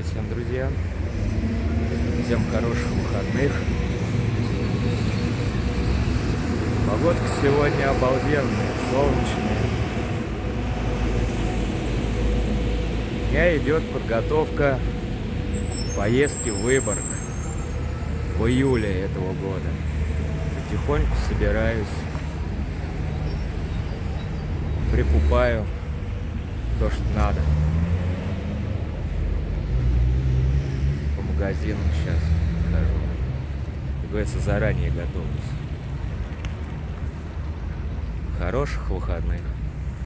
Привет всем, друзья. Всем хороших выходных. Погодка сегодня обалденная, солнечная. У меня идет подготовка поездки в Выборг в июле этого года. Потихоньку собираюсь, прикупаю то, что надо. По магазинам сейчас хожу. Говорится, заранее готовлюсь. Хороших выходных.